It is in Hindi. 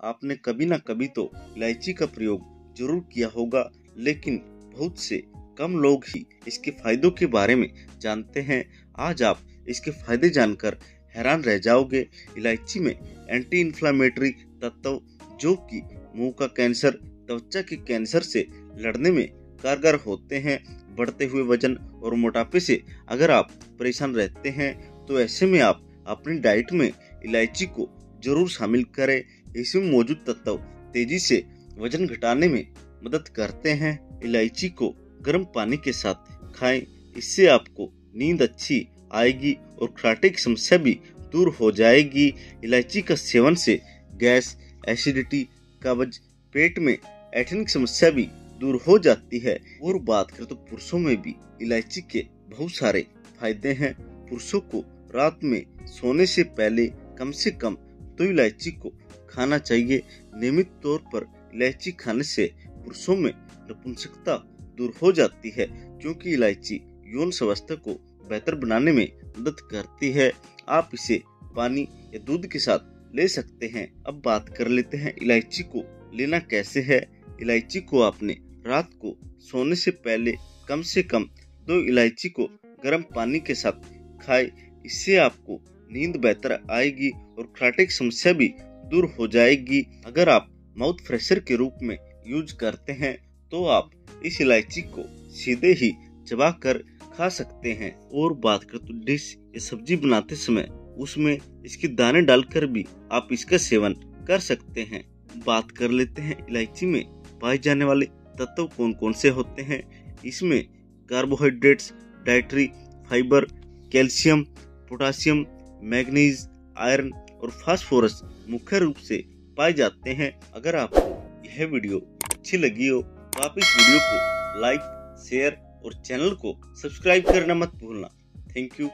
आपने कभी ना कभी तो इलायची का प्रयोग ज़रूर किया होगा, लेकिन बहुत से कम लोग ही इसके फायदों के बारे में जानते हैं। आज आप इसके फ़ायदे जानकर हैरान रह जाओगे। इलायची में एंटी इन्फ्लामेटरी तत्व, जो कि मुँह का कैंसर, त्वचा के कैंसर से लड़ने में कारगर होते हैं। बढ़ते हुए वज़न और मोटापे से अगर आप परेशान रहते हैं तो ऐसे में आप अपनी डाइट में इलायची को ज़रूर शामिल करें। इसमें मौजूद तत्व तेज़ी से वज़न घटाने में मदद करते हैं। इलायची को गर्म पानी के साथ खाएँ। इससे आपको नींद अच्छी आएगी और खराटे की समस्या भी दूर हो जाएगी। इलायची का सेवन से गैस, एसिडिटी, कब्ज, पेट में एठन की समस्या भी दूर हो जाती है। और बात करें तो पुरुषों में भी इलायची के बहुत सारे फ़ायदे हैं। पुरुषों को रात में सोने से पहले कम से कम दो तो इलायची को खाना चाहिए। नियमित तौर पर इलायची खाने से पुरुषों में नपुंसकता दूर हो जाती है, क्योंकि इलायची यौन स्वास्थ्य को बेहतर बनाने में मदद करती है। आप इसे पानी या दूध के साथ ले सकते हैं। अब बात कर लेते हैं इलायची को लेना कैसे है। इलायची को आपने रात को सोने से पहले कम से कम दो इलायची को गर्म पानी के साथ खाए। इससे आपको नींद बेहतर आएगी और खराटे की समस्या भी दूर हो जाएगी। अगर आप माउथ फ्रेशर के रूप में यूज़ करते हैं तो आप इस इलायची को सीधे ही चबा कर खा सकते हैं। और बात कर तो डिश या सब्ज़ी बनाते समय, उसमें इसके दाने डालकर भी आप इसका सेवन कर सकते हैं। बात कर लेते हैं इलायची में पाए जाने वाले तत्व कौन कौन से होते हैं। इसमें carbohydrates dietary fibre calcium potassium manganese iron और फास्फोरस मुख्य रूप से पाए जाते हैं। अगर आपको यह वीडियो अच्छी लगी हो तो आप इस वीडियो को लाइक, शेयर और चैनल को सब्सक्राइब करना मत भूलना। Thank you.